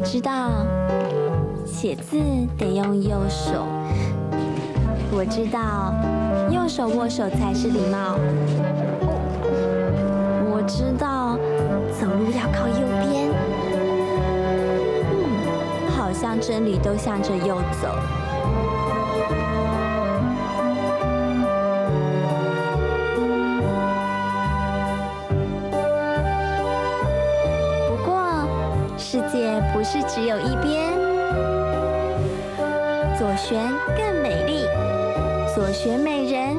我知道写字得用右手，我知道右手握手才是礼貌，我知道走路要靠右边，嗯，好像真理都向着右走。世界不是只有一边，左旋更美丽，左旋美人